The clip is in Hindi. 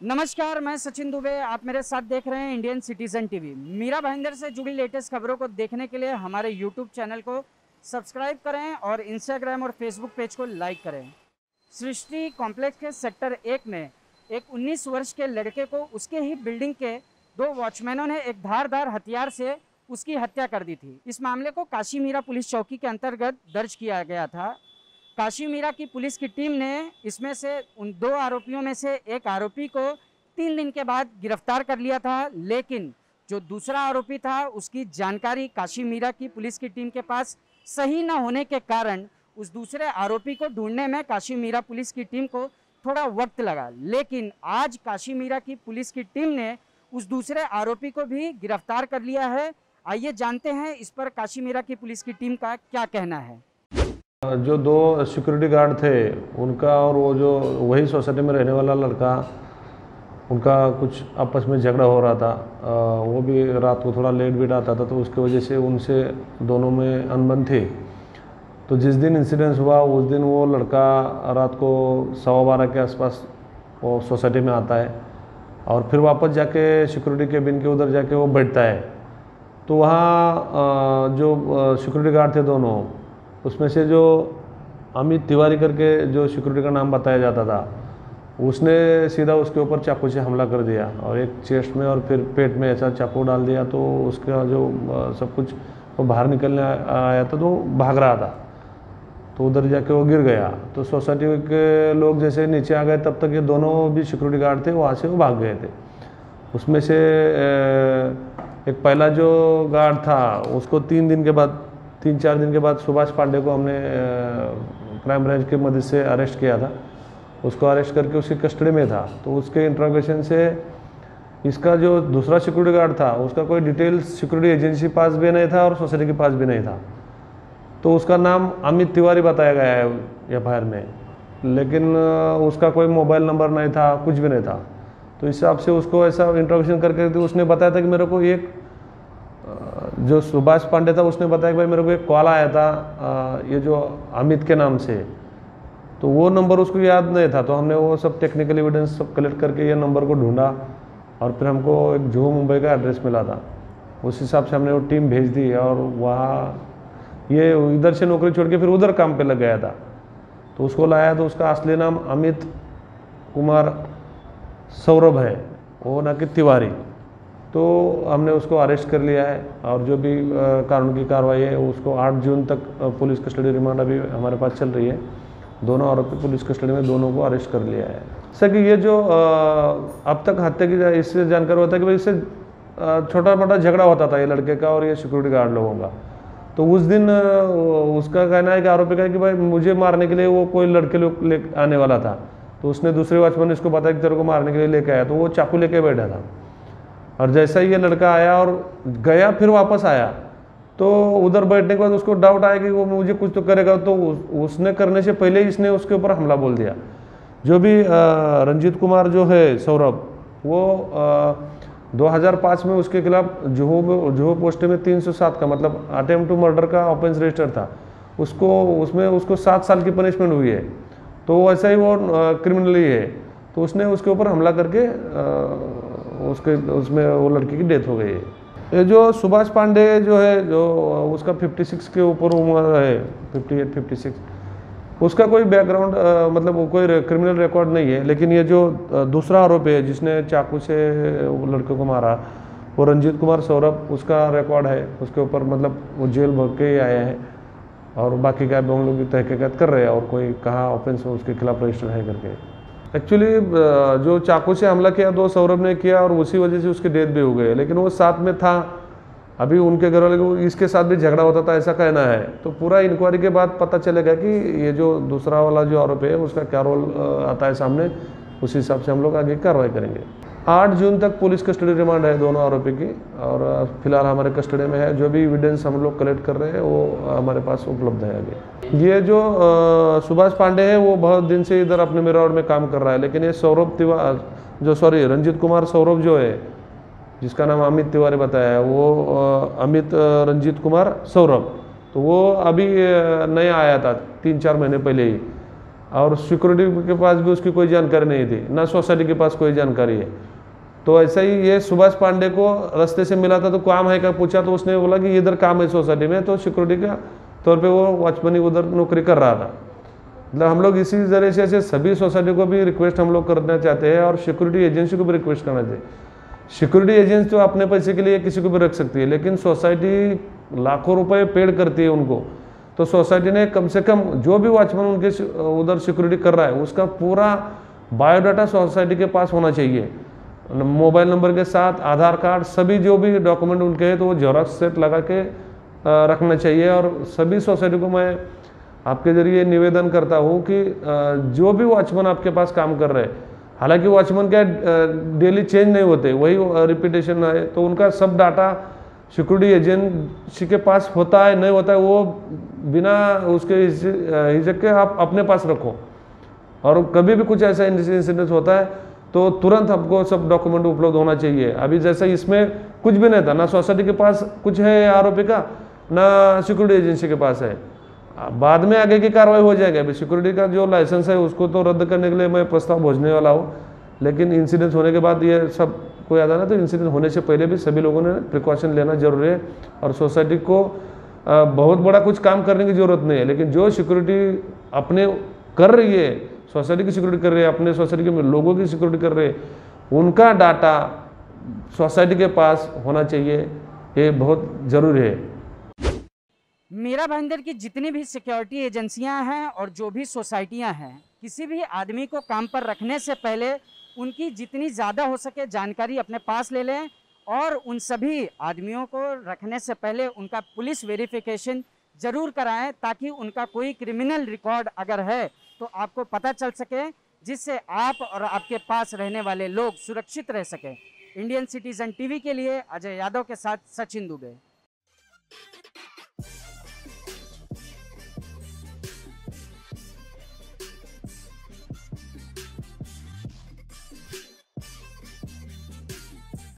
नमस्कार, मैं सचिन दुबे, आप मेरे साथ देख रहे हैं Indian citizen TV Mira Bhayandar से जुड़ी लेटेस्ट खबरों को देखने के लिए हमारे यूट्यूब चैनल को सब्सक्राइब करें और इंस्टाग्राम और फेसबुक पेज को लाइक करें। सृष्टि कॉम्प्लेक्स के सेक्टर एक में एक 19 वर्ष के लड़के को उसके ही बिल्डिंग के दो वॉचमैनों ने एक धारदार हथियार से उसकी हत्या कर दी थी। इस मामले को काशी मीरा पुलिस चौकी के अंतर्गत दर्ज किया गया था। काशी मीरा की पुलिस की टीम ने इसमें से उन दो आरोपियों में से एक आरोपी को तीन दिन के बाद गिरफ़्तार कर लिया था, लेकिन जो दूसरा आरोपी था, उसकी जानकारी काशी मीरा की पुलिस की टीम के पास सही न होने के कारण उस दूसरे आरोपी को ढूँढने में काशी मीरा पुलिस की टीम को थोड़ा वक्त लगा। लेकिन आज काशी मीरा की पुलिस की टीम ने उस दूसरे आरोपी को भी गिरफ़्तार कर लिया है। आइए जानते हैं इस पर काशी मीरा की पुलिस की टीम का क्या कहना है। जो दो सिक्योरिटी गार्ड थे, उनका और वो जो, वही सोसाइटी में रहने वाला लड़का, उनका कुछ आपस में झगड़ा हो रहा था। वो भी रात को थोड़ा लेट वेट आता था तो उसकी वजह से उनसे दोनों में अनबन थी। तो जिस दिन इंसिडेंस हुआ, उस दिन वो लड़का रात को सवा बारह के आसपास वो सोसाइटी में आता है और फिर वापस जाके सिक्योरिटी केबिन के उधर जाके वो बैठता है। तो वहाँ जो सिक्योरिटी गार्ड थे दोनों उसमें से जो अमित तिवारी करके जो सिक्योरिटी का नाम बताया जाता था, उसने सीधा उसके ऊपर चाकू से हमला कर दिया और एक चेस्ट में और फिर पेट में ऐसा चाकू डाल दिया तो उसका जो सब कुछ वो बाहर निकलने आया था तो भाग रहा था। तो उधर जाके वो गिर गया। तो सोसाइटी के लोग जैसे नीचे आ गए, तब तक ये दोनों भी सिक्योरिटी गार्ड थे, वहाँ से वो भाग गए थे। उसमें से एक पहला जो गार्ड था, उसको तीन दिन के बाद तीन चार दिन के बाद सुभाष पांडे को हमने क्राइम ब्रांच के मदद से अरेस्ट किया था। उसको अरेस्ट करके उसकी कस्टडी में था। तो उसके इंट्रोगेशन से इसका जो दूसरा सिक्योरिटी गार्ड था, उसका कोई डिटेल्स सिक्योरिटी एजेंसी पास भी नहीं था और सोसाइटी के पास भी नहीं था। तो उसका नाम अमित तिवारी बताया गया है एफआईआर में। लेकिन उसका कोई मोबाइल नंबर नहीं था, कुछ भी नहीं था। तो इस हिसाब से उसको ऐसा इंट्रोगेशन करके उसने बताया था कि मेरे को एक जो सुभाष पांडे था उसने बताया कि भाई मेरे को एक कॉल आया था अ, ये जो अमित के नाम से तो वो नंबर उसको याद नहीं था तो हमने वो सब टेक्निकल एविडेंस सब कलेक्ट करके ये नंबर को ढूंढा और फिर हमको एक जो मुंबई का एड्रेस मिला था उस हिसाब से हमने वो टीम भेज दी और वहाँ ये इधर से नौकरी छोड़ के फिर उधर काम पे लग गया था। तो उसको लाया तो उसका असली नाम अमित कुमार सौरभ है वो ना कि तिवारी। तो हमने उसको अरेस्ट कर लिया है और जो भी कानून की कार्रवाई है, उसको 8 जून तक पुलिस कस्टडी रिमांड अभी हमारे पास चल रही है। दोनों आरोपी पुलिस कस्टडी में दोनों को अरेस्ट कर लिया है। सर, कि ये जो अब तक हत्या की इससे जानकारी होता है कि भाई इससे छोटा मोटा झगड़ा होता था ये लड़के का और ये सिक्योरिटी गार्ड लोगों का। तो उस दिन उसका कहना है कि आरोपी का कि भाई मुझे मारने के लिए वो कोई लड़के लोग ले, आने वाला था। तो उसने दूसरे वॉचमैन ने इसको बताया कि तेरे को मारने के लिए लेके आया। तो वो चाकू लेके बैठा था। और जैसा ही ये लड़का आया और गया फिर वापस आया तो उधर बैठने के बाद उसको डाउट आया कि वो मुझे कुछ तो करेगा। तो उस- उसने करने से पहले ही इसने उसके ऊपर हमला बोल दिया। जो भी रंजीत कुमार जो है सौरभ वो अ, 2005 में उसके खिलाफ जुहू में जुहू पोस्ट में 307 का मतलब अटेम्प्ट टू मर्डर का ऑफेंस रजिस्टर था। उसको उसमें उसको सात साल की पनिशमेंट हुई है। तो वैसा ही वो क्रिमिनली है। तो उसने उसके ऊपर हमला करके अ, उसके, उसमें वो लड़की की डेथ हो गई है। ये जो सुभाष पांडे जो है, जो उसका 56 के ऊपर उम्र है 58 56 उसका कोई बैकग्राउंड मतलब कोई क्रिमिनल रिकॉर्ड नहीं है, लेकिन ये जो दूसरा आरोपी है जिसने चाकू से वो लड़के को मारा, वो रंजीत कुमार सौरभ, उसका रिकॉर्ड है, उसके ऊपर मतलब वो जेल भर के ही आया है, और बाकी क्या हम लोग की तहकीकत कर रहे हैं, और कोई कहाँ ऑफेंस उसके खिलाफ रजिस्टर है करके। एक्चुअली जो चाकू से हमला किया, दो सौरभ ने किया और उसी वजह से उसकी डेथ भी हो गई लेकिन वो साथ में था। अभी उनके घर वाले को, इसके साथ भी झगड़ा होता था, ऐसा कहना है। तो पूरा इंक्वायरी के बाद पता चलेगा कि ये जो दूसरा वाला जो आरोप है, उसका क्या रोल आता है सामने। उस हिसाब से हम लोग आगे कार्रवाई करेंगे। आठ जून तक पुलिस कस्टडी रिमांड है दोनों आरोपी की, और फ़िलहाल हमारे कस्टडी में है। जो भी एविडेंस हम लोग कलेक्ट कर रहे हैं, वो हमारे पास उपलब्ध है अभी। ये जो सुभाष पांडे है, वो बहुत दिन से इधर अपने मिरावट में काम कर रहा है, लेकिन ये सौरभ तिवारी जो सॉरी रंजीत कुमार सौरभ जो है, जिसका नाम अमित तिवारी बताया है, वो अमित रंजीत कुमार सौरभ। तो वो अभी नया आया था, तीन चार महीने पहले ही। और सिक्योरिटी के पास भी उसकी कोई जानकारी नहीं थी, ना सोसाइटी के पास कोई जानकारी है। तो ऐसा ही ये सुभाष पांडे को रास्ते से मिला था तो काम है क्या पूछा तो उसने बोला कि इधर काम है सोसाइटी में तो सिक्योरिटी का तौर पे वो वॉचमैन उधर नौकरी कर रहा था। मतलब हम लोग इसी ज़रिए से ऐसे सभी सोसाइटी को भी रिक्वेस्ट हम लोग करना चाहते हैं और सिक्योरिटी एजेंसी को भी रिक्वेस्ट करना चाहिए। सिक्योरिटी एजेंसी तो अपने पैसे के लिए किसी को भी रख सकती है, लेकिन सोसाइटी लाखों रुपए पेड करती है उनको। तो सोसाइटी ने कम से कम जो भी वॉचमैन उनके उधर सिक्योरिटी कर रहा है, उसका पूरा बायोडाटा सोसाइटी के पास होना चाहिए। मोबाइल नंबर के साथ, आधार कार्ड, सभी जो भी डॉक्यूमेंट उनके हैं तो वो जेरोक्स सेट लगा के रखना चाहिए। और सभी सोसाइटी को मैं आपके ज़रिए निवेदन करता हूँ कि जो भी वॉचमैन आपके पास काम कर रहे हैं, हालाँकि वॉचमैन क्या डेली चेंज नहीं होते, वही रिपीटेशन है तो उनका सब डाटा सिक्योरिटी एजेंसी के पास होता है, नहीं होता है, वो बिना उसके हिजक के आप अपने पास रखो। और कभी भी कुछ ऐसा इंसिडेंट होता है तो तुरंत आपको सब डॉक्यूमेंट उपलब्ध होना चाहिए। अभी जैसे इसमें कुछ भी नहीं था, ना सोसाइटी के पास कुछ है आरोपी का, ना सिक्योरिटी एजेंसी के पास है। बाद में आगे की कार्रवाई हो जाएगी। अभी सिक्योरिटी का जो लाइसेंस है, उसको तो रद्द करने के लिए मैं प्रस्ताव भेजने वाला हूँ। लेकिन इंसिडेंट होने के बाद ये सब को याद आना तो इंसिडेंट होने से पहले भी सभी लोगों ने प्रिकॉशन लेना ज़रूरी है और सोसाइटी को बहुत बड़ा कुछ काम करने की ज़रूरत नहीं है। लेकिन जो सिक्योरिटी अपने कर रही है सोसाइटी की सिक्योरिटी कर रही है, अपने सोसाइटी के लोगों की सिक्योरिटी कर रहे हैं, उनका डाटा सोसाइटी के पास होना चाहिए, ये बहुत ज़रूरी है। मेरा भाईंदर की जितनी भी सिक्योरिटी एजेंसियाँ हैं और जो भी सोसाइटियाँ हैं, किसी भी आदमी को काम पर रखने से पहले उनकी जितनी ज़्यादा हो सके जानकारी अपने पास ले लें और उन सभी आदमियों को रखने से पहले उनका पुलिस वेरिफिकेशन ज़रूर कराएँ ताकि उनका कोई क्रिमिनल रिकॉर्ड अगर है तो आपको पता चल सके, जिससे आप और आपके पास रहने वाले लोग सुरक्षित रह सकें। इंडियन सिटीज़न टीवी के लिए अजय यादव के साथ सचिन दुबे।